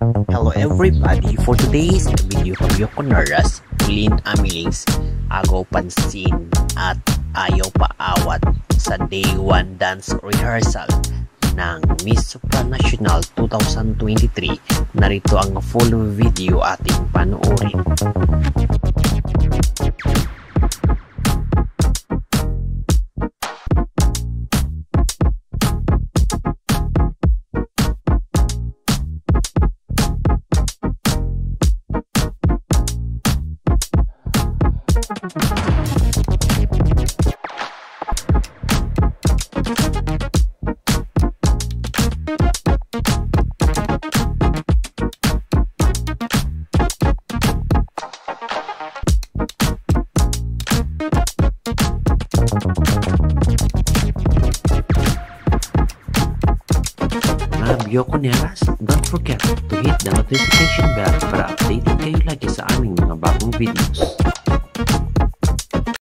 Hello everybody! For today's video, kami ko naras, Lin Amilings, agaw pansin at ayaw paawat sa Day 1 Dance Rehearsal ng Miss Supranational 2023. Narito ang full video ating panoorin. Mga Biyoko Neras, don't forget to hit the notification bell para updated kayo lagi sa aming mga bagong videos.